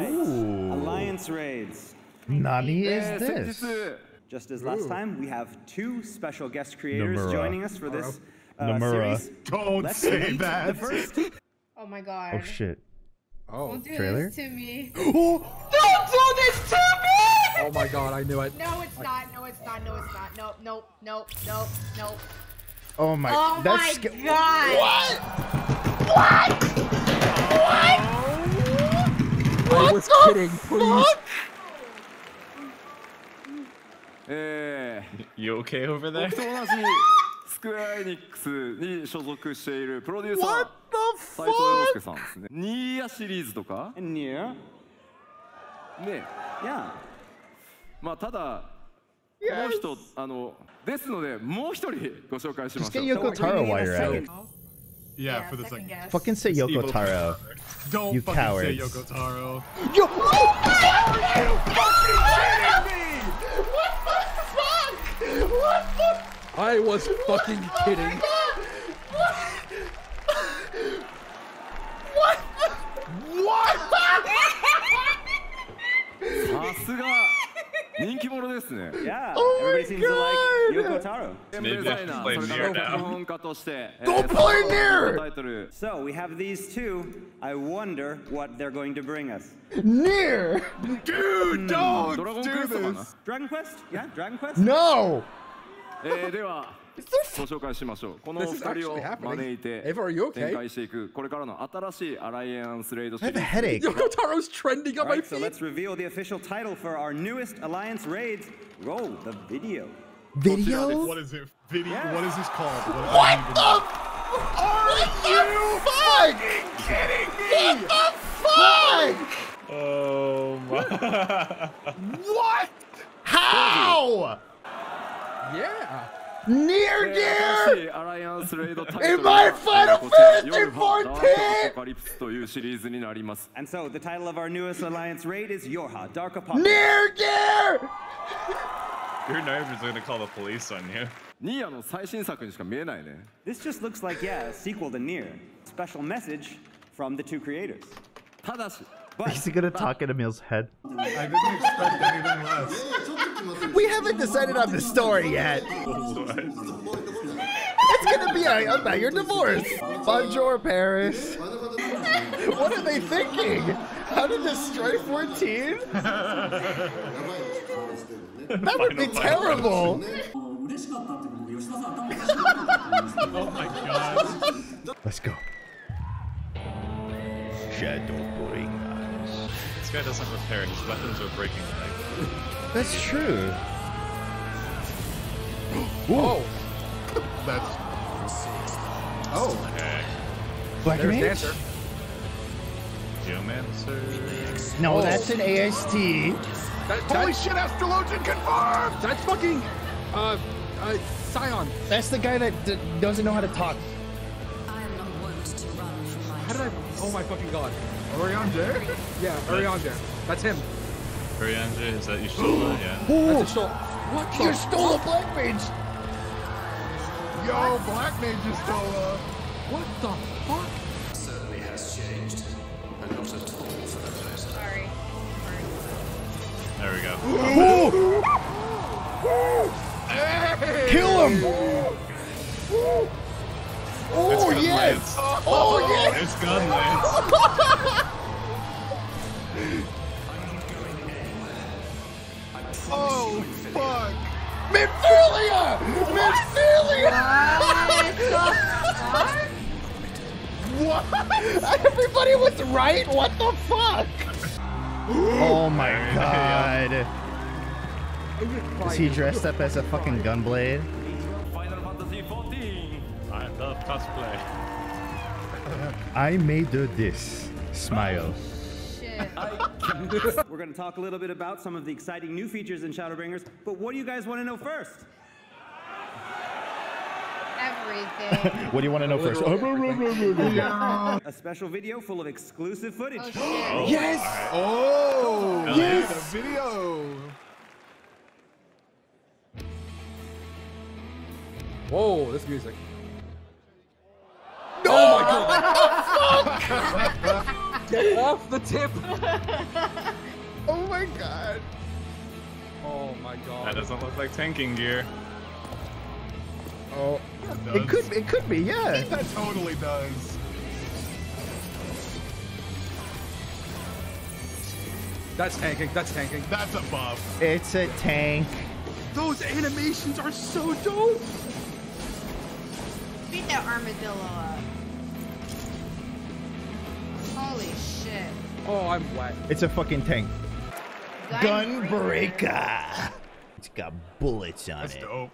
Alliance raids. Nani eh, is this? Just as last Ooh. time, we have two special guest creators Nomura. joining us for this uh, Nomura. series. Don't Let's say that. first. Oh my god. Oh shit. Oh, Don't do trailer? this to me. Oh, don't do this to me! Oh my god, I knew it. No, it's I... not. No, it's not. No, it's not. No, no, no, no, no. Oh my. Oh that's my god. What? What? I was kidding, You okay over ー、there? 僕と同じスクエアエニックスに所属しているプロデューサー What the 斉藤洋 fuck? 介さんですねニーヤシリーズとか Nier. ね Yeah. まあただもう人あのですのでもう一人ご紹介しましょ get う Yoko Taro while you're at it. Yeah, for the second second. guess. Fucking say Yoko Evil. Taro. Don't You fucking say cowards. Yoko Taro. I was fucking kidding. さすが人気者ですね Yeah. Oh my Everybody seems to play Nier. Don't play Nier! So we have these two. I wonder what they're going to bring us. Nier! Dude, hmm. don't do this! Dragon Quest? Yeah, Dragon Quest? No! Eh, えー、ではご紹介しましょうこの2人を招いて展開していくこれからの新しいアライアンスレイドシリーズ trending on my feet! So let's reveal the official title for our newest Alliance raids Roll the video Video? What is it? Video? Yes. What is this called? What, what even... the? Are what you fuck? kidding me? What the fuck? Oh my! what? How? Yeah. Nier gear! In my Final Fantasy 14! And so, the title of our newest Alliance raid is Yorha, Dark Apocalypse. Nier gear! Your neighbor's gonna call the police on you. ニーヤの最新作にしか見えないね This just looks like, yeah, a sequel to Nier. Special message from the two creators. ただし But Is he gonna talk in Emil's head? I didn't expect anything less. We haven't decided on the story yet. It's gonna be a, about your divorce. Bonjour, Paris. What are they thinking? How did to destroy 14? That would be terrible. Oh my god. Let's go. Shadowbringers. This guy doesn't repair. His weapons are breaking like. That's true. Oh. That's Oh. Heck. Black There's Mage? Dancer. Geomancer. No, Oh. that's an AST. That, Holy shit, Astrologian confirmed! that's fucking uh, uh Scion. That's the guy that d- doesn't know how to talk. How did I? Oh my fucking god. Orion J? Yeah, Ariander. That's him. Urianger, is that Y'shtola? Yeah. Ooh, That's a. What you the? stole a Black Mage. Yo, Black Mage is still uh, What the fuck? There we go. Kill him. Oh, yes. Gunlance. Oh, yes. It's Gunlance. Oh, fuck! Minfilia! Minfilia! what? Everybody was right? What the fuck? Oh my god. Is he dressed up as a fucking gunblade? Final Fantasy 14. I love cosplay. I made this. Smile. Oh, We're going to talk a little bit about some of the exciting new features in Shadowbringers, but what do you guys want to know first? Everything. what do you want to know first? a special video full of exclusive footage. Oh, yes! Oh! Yes! The video! Whoa, this music. Oh my god! Fuck! Get off the tip! Oh my god. Oh my god. That doesn't look like tanking gear. Oh, It it could it could be yeah. That totally does. That's tanking. That's tanking. That's a buff. It's a tank. Those animations are so dope. Beat that armadillo up. Holy shit. Oh, I'm wet. It's a fucking tank. Gunbreaker. Gunbreaker. It's got bullets on That's it. That's dope.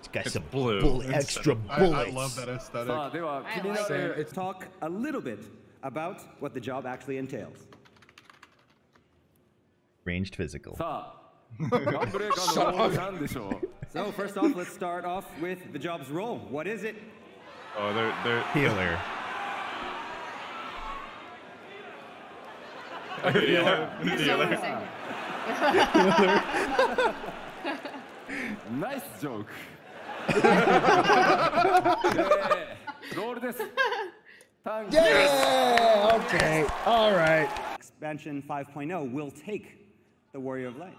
It's got it's some blue. Bull it's extra bullets. I, love that aesthetic. Uh, they are, can you like talk a little bit about what the job actually entails? Ranged physical. so first off, let's start off with the job's role. What is it? Oh, they're they're healer. nice joke. Yeah. Okay. All right. Expansion 5.0 will take the Warrior of Light.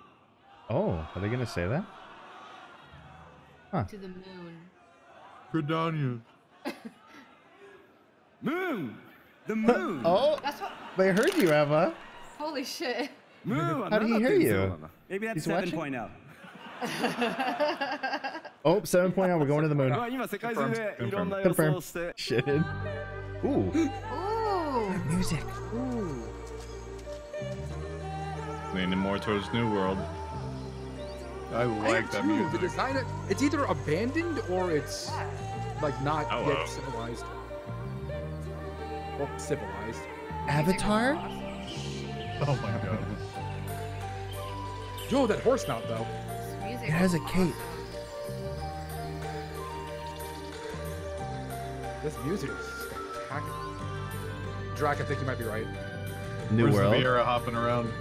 Oh, are they gonna say that? Huh. To the moon. Gridania. moon! The moon! oh! That's what... They heard you, Eva. Holy shit. Moon! How did he hear you? Maybe that's 7.0. oh, 7.0, we're going to the moon. Confirmed. Confirmed. Shit. Ooh. Ooh. Music. Ooh leaning more towards New World. I I like have that two. The music. design, it's either abandoned or it's like not Hello. yet civilized. Or civilized. Avatar? Oh my god. Yo, that horse mount though. It has a cape. This music is spectacular. Drak, I think you might be right. New Where's World. the Viera hopping around?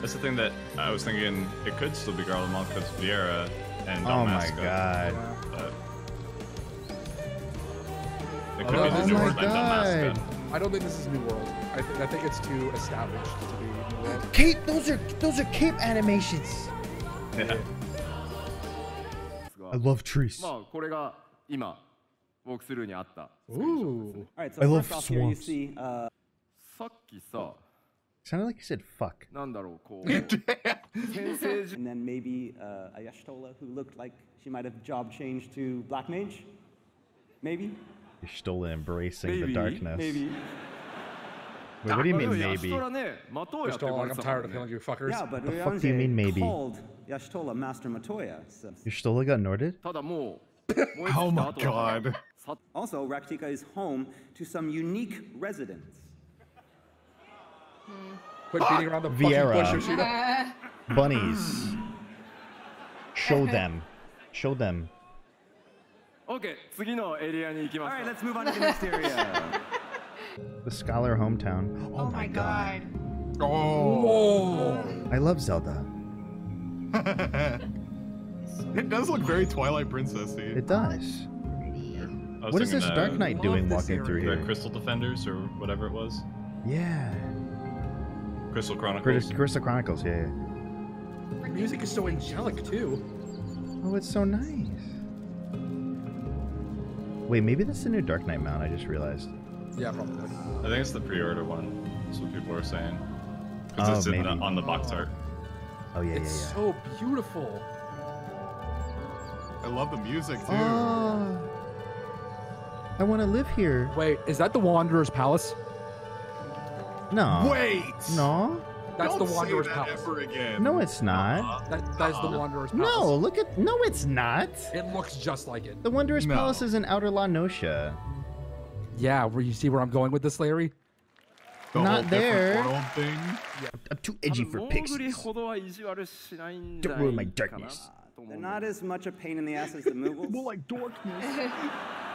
That's the thing that I was thinking. It could still be Garland Monk because Viera and Oh Dalmasca, my god. But it could Oh be the new my world by God. Dalmasca. I don't think this is New World. I, th- I think it's too established to be New World. Cape, those are those are cape animations. Yeah. I love trees. Ooh. All right, so I first love off here you see uh, さっきさ Sounded like you said fuck. And then maybe uh, a who looked like she might have job changed to Black Mage? Maybe? Y'shtola embracing the darkness. Maybe. Wait, what do you mean maybe? 虎ね、的をやっ I'm tired of killing you fuckers. Yeah, but the fuck do you mean maybe? called Y'shtola Master Matoya. So. Got norted? Oh my god. Also, Rak'tika is home to some unique residents. Quit beating around the Viera. bush, Yoshida. Bunnies. Show them. Show them. Okay, 次のエリアに行きます。Alright, let's move on to the next area. the Scholar Hometown. Oh, oh my god. god. Oh. I love Zelda. it does look very Twilight Princessy. It does. What is this Dark Knight doing walking through here? Crystal Defenders or whatever it was. Yeah. Crystal Chronicles. Crystal, Crystal Chronicles, yeah, yeah. The music is so angelic too. Oh, it's so nice. Wait, maybe that's the new Dark Knight mount, I just realized. Yeah, probably. I think it's the pre-order one. That's what people are saying. Oh, Because it's in the, maybe. on the box art. Oh, yeah, yeah, It's yeah. so beautiful. I love the music too. Oh, I want to live here. Wait, is that the Wanderer's Palace? No. Wait. No. That's Don't the Wanderer's say that Palace. ever again. No, it's not. That, that is the uh-huh. Wanderer's Palace. No, look at. No, it's not. It looks just like it. The Wanderer's No. Palace is in Outer La Noscea. Yeah, where you see where I'm going with this, Larry? The Not there. world thing. I'm too edgy for pixies. Don't ruin my darkness. They're not as much a pain in the ass as the Moogles. More like dorkness.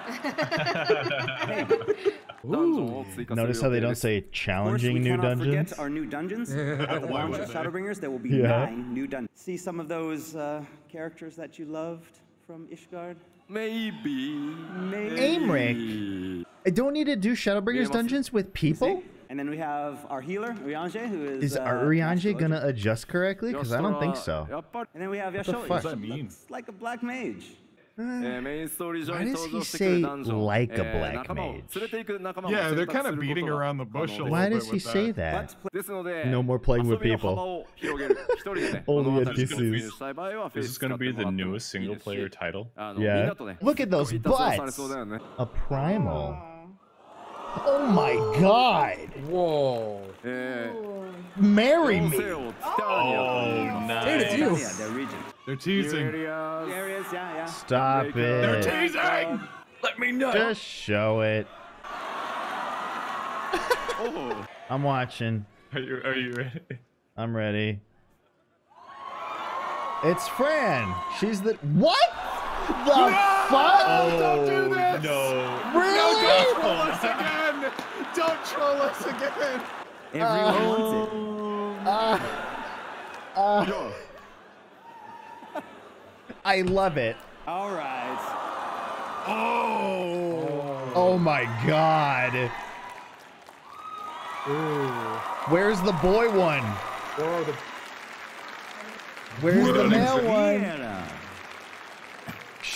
Ooh. Notice how they don't say challenging new dungeons. Forget our new dungeons. At the launch of Shadowbringers, there will be yeah. nine new dungeons. See some of those uh, characters that you loved from Ishgard. Maybe. Maybe. Aymeric. I uh, don't need to do Shadowbringers dungeons with people. And then we have our healer, Urianger, who is. Is uh, gonna adjust correctly? Because I don't think so. And then we have Yasho. What does that mean? Like a black mage. Uh, why does he say like a black mage? Yeah, they're kind of beating around the bush a little Why does he say that? No more playing with people. Only at this is. This is going to be the newest single player title. Yeah. Look at those butts! A primal. Oh my god. Whoa. Marry me. Oh, oh nice. Dude, it's you. They're teasing. Stop it. They're teasing. Let me know. Just show it. Oh. I'm watching. Are you are you ready? I'm ready. It's Fran. She's the what? The no! Fuck? Oh, don't do this. No. Really? Don't Troll us again. Don't troll us again. Everyone um, wants it. Uh, uh, I love it. All right. Oh Oh my god. Where's the boy one? Whoa, the Where's the male one?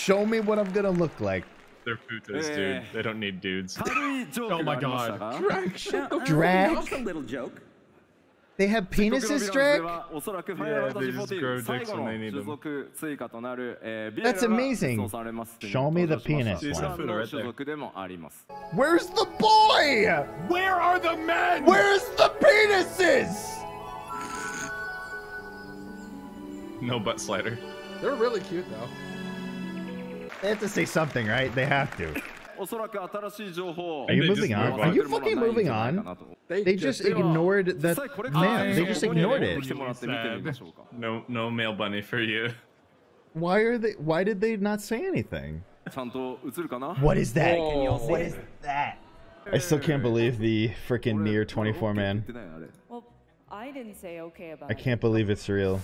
Show me what I'm gonna look like. They're putas, hey. dude. They don't need dudes. oh my god. Drag. Drag. little joke. They have penises, drag? Yeah, they just grow dicks when they need them. That's amazing. Show me the penis one. Where's the boy? Where are the men? Where's the penises? No butt slider. They're really cute, though. They have to say something, right? They have to. Are you moving on? Are you fucking moving on? They just ignored that man. They just ignored it. No, no mail bunny for you. Why are they? Why did they not say anything? What is that? What is that? I still can't believe the freaking Nier 24 man. Well, I didn't say okay about I can't believe it's real.